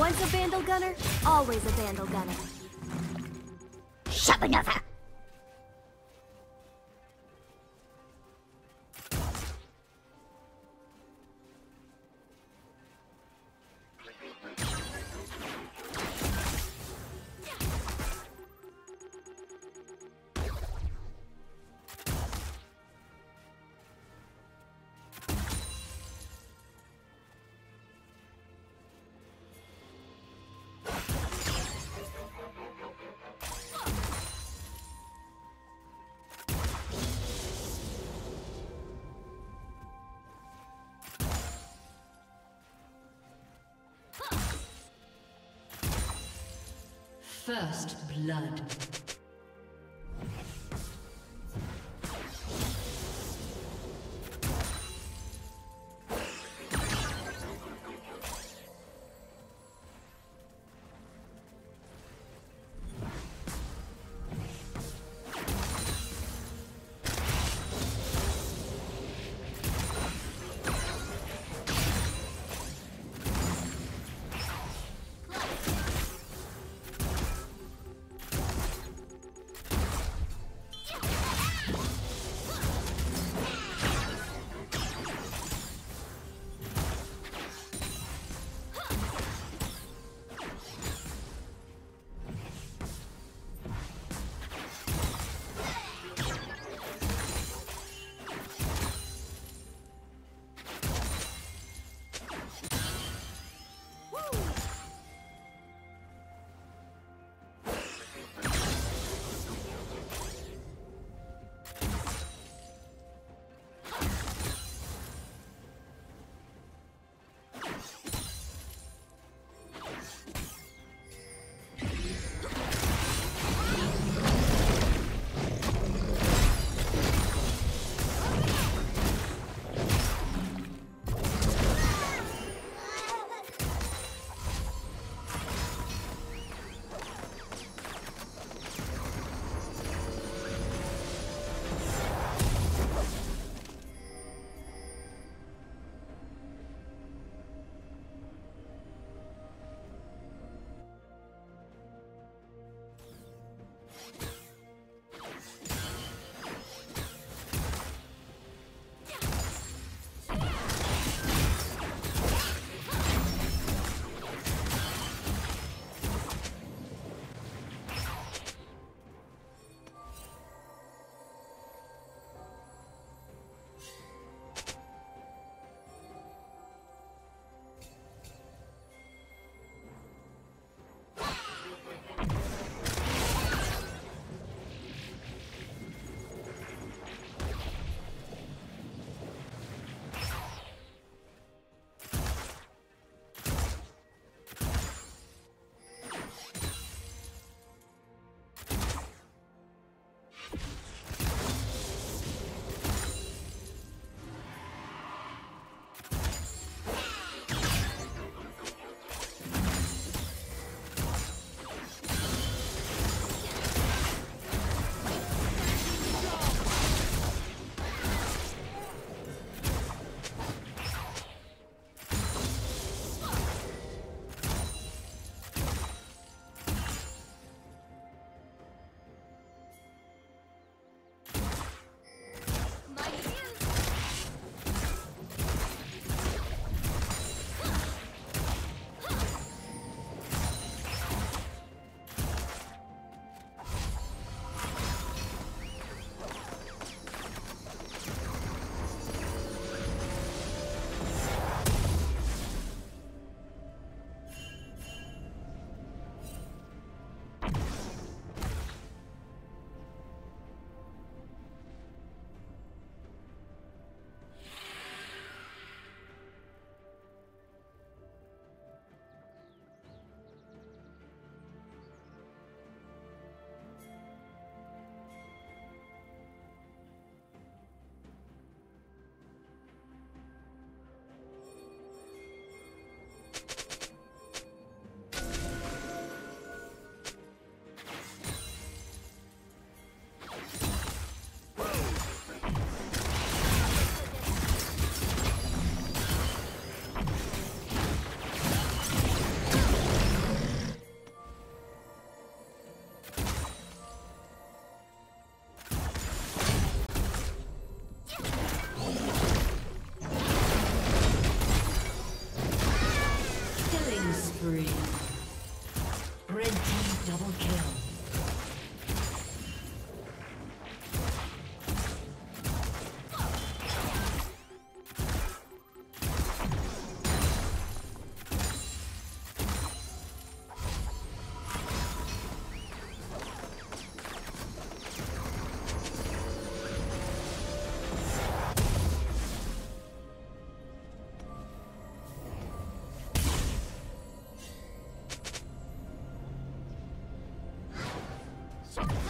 Once a Bandle Gunner, always a Bandle Gunner. Shove Shabanova! First blood. Spree. Shut.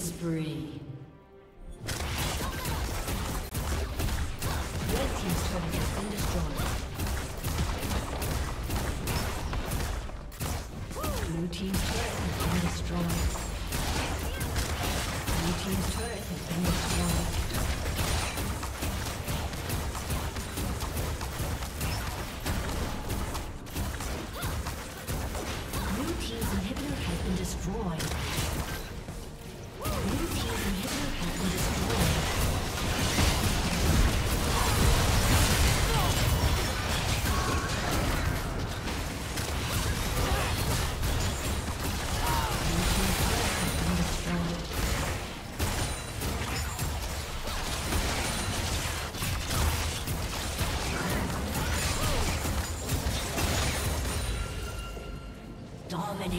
spree.